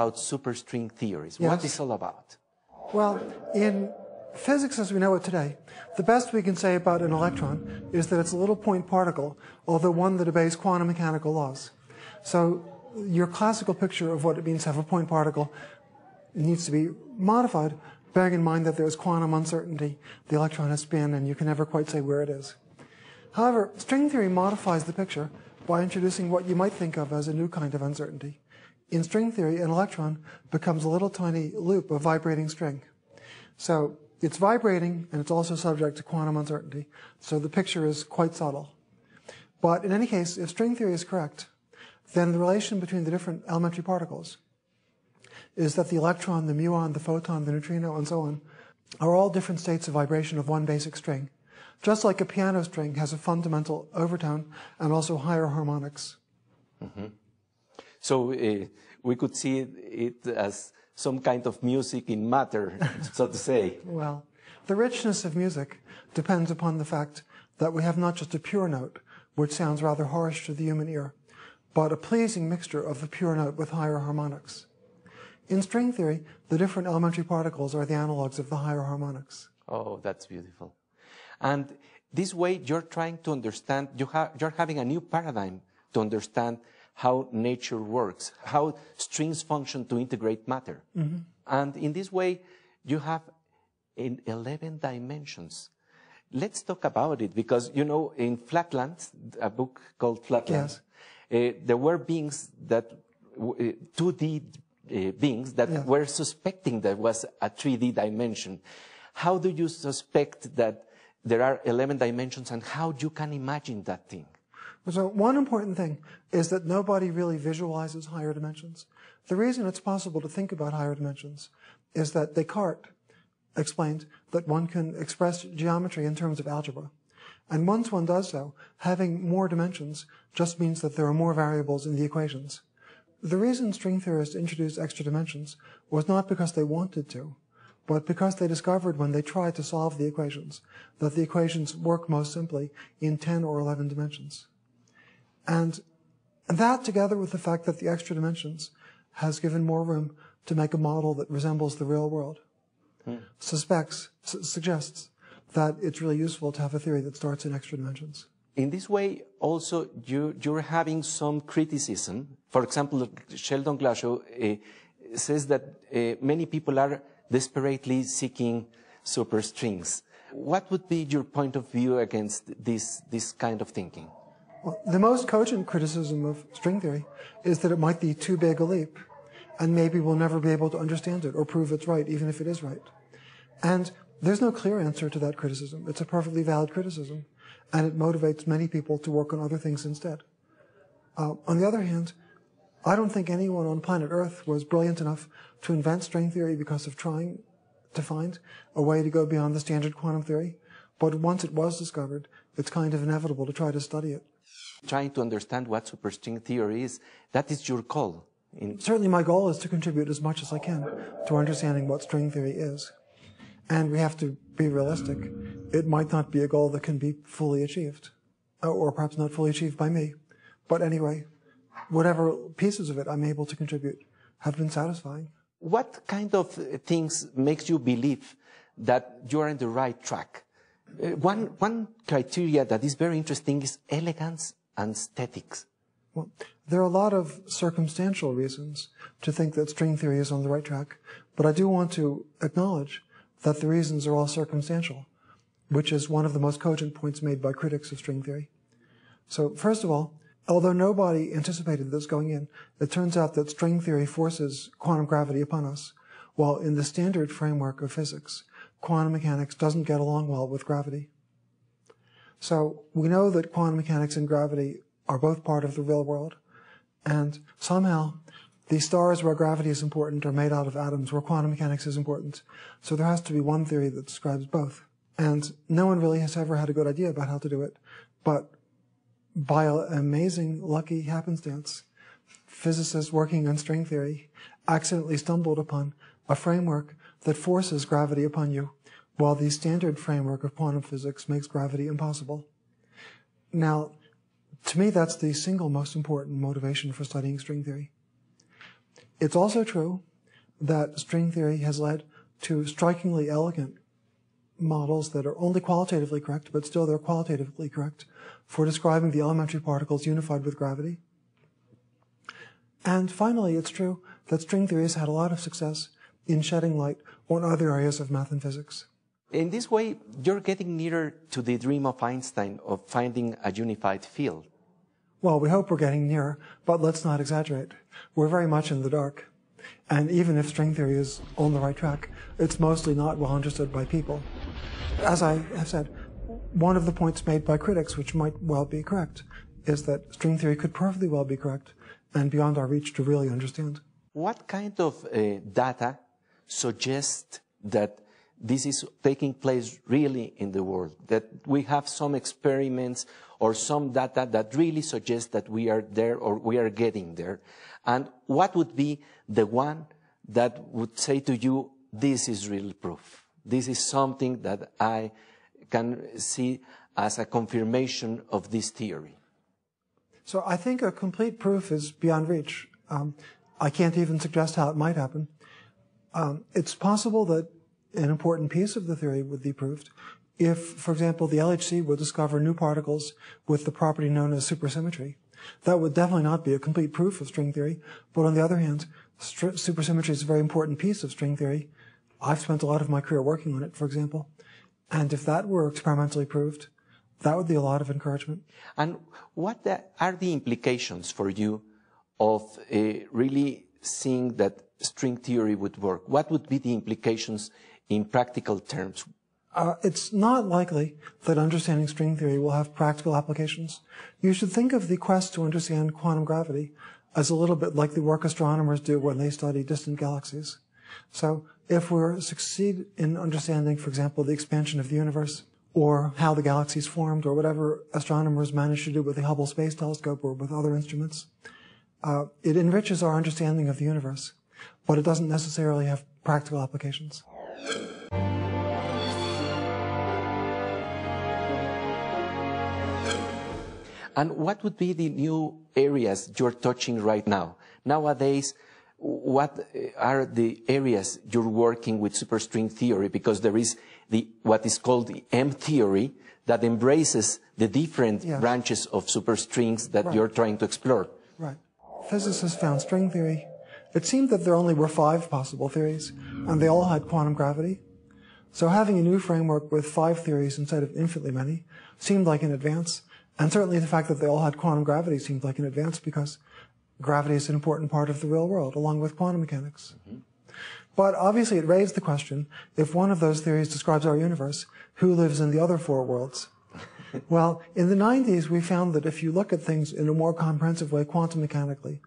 about superstring theories. Yes. What is all about? Well, in physics as we know it today, the best we can say about an electron is that it's a little point particle, although one that obeys quantum mechanical laws. So your classical picture of what it means to have a point particle needs to be modified, bearing in mind that there's quantum uncertainty, the electron has spin, and you can never quite say where it is. However, string theory modifies the picture by introducing what you might think of as a new kind of uncertainty. In string theory, an electron becomes a little tiny loop of vibrating string. So it's vibrating and it's also subject to quantum uncertainty. So the picture is quite subtle. But in any case, if string theory is correct, then the relation between the different elementary particles is that the electron, the muon, the photon, the neutrino, and so on are all different states of vibration of one basic string. Just like a piano string has a fundamental overtone and also higher harmonics. Mm-hmm. So uh, we could see it as some kind of music in matter, so to say. Well, the richness of music depends upon the fact that we have not just a pure note, which sounds rather harsh to the human ear, but a pleasing mixture of the pure note with higher harmonics. In string theory, the different elementary particles are the analogs of the higher harmonics. Oh, that's beautiful. And this way, you're trying to understand, you ha- you're having a new paradigm to understand how nature works, how strings function to integrate matter. Mm-hmm. And in this way, you have in 11 dimensions. Let's talk about it because, you know, in Flatland, a book called Flatland, yes. uh, there were beings that, uh, 2D uh, beings that were suspecting there was a 3D dimension. How do you suspect that there are 11 dimensions and how you can imagine that thing? So one important thing is that nobody really visualizes higher dimensions. The reason it's possible to think about higher dimensions is that Descartes explained that one can express geometry in terms of algebra. And once one does so, having more dimensions just means that there are more variables in the equations. The reason string theorists introduced extra dimensions was not because they wanted to, but because they discovered when they tried to solve the equations that the equations work most simply in 10 or 11 dimensions. And that together with the fact that the extra dimensions has given more room to make a model that resembles the real world hmm. suspects, su- suggests that it's really useful to have a theory that starts in extra dimensions. In this way, also, you, you're having some criticism. For example, Sheldon Glashow uh, says that uh, many people are desperately seeking superstrings. What would be your point of view against this, this kind of thinking? Well, the most cogent criticism of string theory is that it might be too big a leap, and maybe we'll never be able to understand it or prove it's right, even if it is right. And there's no clear answer to that criticism. It's a perfectly valid criticism, and it motivates many people to work on other things instead. Uh, on the other hand, I don't think anyone on planet Earth was brilliant enough to invent string theory because of trying to find a way to go beyond the standard quantum theory. But once it was discovered, it's kind of inevitable to try to study it. Trying to understand what superstring theory is, that is your goal. In- Certainly my goal is to contribute as much as I can to understanding what string theory is. And we have to be realistic. It might not be a goal that can be fully achieved, or perhaps not fully achieved by me. But anyway, whatever pieces of it I'm able to contribute have been satisfying. What kind of things makes you believe that you're on the right track? Uh, one, one criteria that is very interesting is elegance and aesthetics. Well, there are a lot of circumstantial reasons to think that string theory is on the right track, but I do want to acknowledge that the reasons are all circumstantial, which is one of the most cogent points made by critics of string theory. So, first of all, although nobody anticipated this going in, it turns out that string theory forces quantum gravity upon us, while in the standard framework of physics, quantum mechanics doesn't get along well with gravity. So we know that quantum mechanics and gravity are both part of the real world, and somehow the stars where gravity is important are made out of atoms where quantum mechanics is important. So there has to be one theory that describes both. And no one really has ever had a good idea about how to do it. But by an amazing lucky happenstance, physicists working on string theory accidentally stumbled upon a framework that forces gravity upon you, while the standard framework of quantum physics makes gravity impossible. Now, to me, that's the single most important motivation for studying string theory. It's also true that string theory has led to strikingly elegant models that are only qualitatively correct, but still they're qualitatively correct for describing the elementary particles unified with gravity. And finally, it's true that string theory has had a lot of success in shedding light on other areas of math and physics. In this way, you're getting nearer to the dream of Einstein of finding a unified field. Well, we hope we're getting nearer, but let's not exaggerate. We're very much in the dark. And even if string theory is on the right track, it's mostly not well understood by people. As I have said, one of the points made by critics, which might well be correct, is that string theory could perfectly well be correct and beyond our reach to really understand. What kind of uh, data suggests that this is taking place really in the world? That we have some experiments or some data that really suggests that we are there or we are getting there? And what would be the one that would say to you, this is real proof. This is something that I can see as a confirmation of this theory? So I think a complete proof is beyond reach. Um, I can't even suggest how it might happen. Um, it's possible that an important piece of the theory would be proved if, for example, the LHC would discover new particles with the property known as supersymmetry. That would definitely not be a complete proof of string theory, but on the other hand, supersymmetry is a very important piece of string theory. I've spent a lot of my career working on it, for example. And if that were experimentally proved, that would be a lot of encouragement. And what the, are the implications for you of uh, really seeing that string theory would work? What would be the implications in practical terms? Uh, it's not likely that understanding string theory will have practical applications. You should think of the quest to understand quantum gravity as a little bit like the work astronomers do when they study distant galaxies. So if we succeed in understanding, for example, the expansion of the universe, or how the galaxies formed, or whatever astronomers managed to do with the Hubble Space Telescope or with other instruments, uh, it enriches our understanding of the universe, but it doesn't necessarily have practical applications. And what would be the new areas you're touching right now? Nowadays, what are the areas you're working with superstring theory? Because there is the, what is called the M theory that embraces the different yes. branches of superstrings that right. you're trying to explore. Right. Physicists found string theory. It seemed that there only were five possible theories, and they all had quantum gravity. So having a new framework with five theories instead of infinitely many seemed like an advance. And certainly the fact that they all had quantum gravity seemed like an advance because gravity is an important part of the real world, along with quantum mechanics. Mm-hmm. But obviously it raised the question, if one of those theories describes our universe, who lives in the other four worlds? well, in the 90s, we found that if you look at things in a more comprehensive way, quantum mechanically,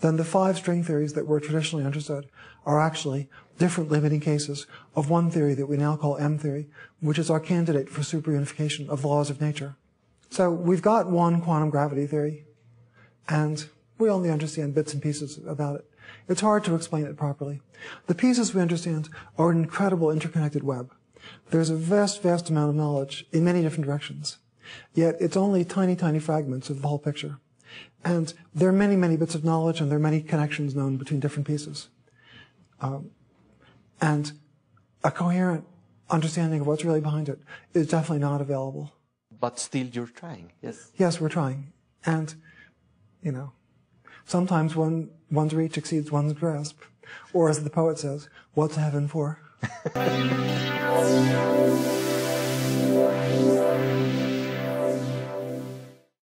then the five string theories that were traditionally understood are actually different limiting cases of one theory that we now call M theory, which is our candidate for superunification of the laws of nature. So we've got one quantum gravity theory, and we only understand bits and pieces about it. It's hard to explain it properly. The pieces we understand are an incredible interconnected web. There's a vast, vast amount of knowledge in many different directions. Yet it's only tiny, tiny fragments of the whole picture. And there are many, many bits of knowledge and there are many connections known between different pieces. Um, and a coherent understanding of what's really behind it is definitely not available. But still you're trying, yes? Yes, we're trying. And, you know, Sometimes one, one's reach exceeds one's grasp. Or as the poet says, what's heaven for?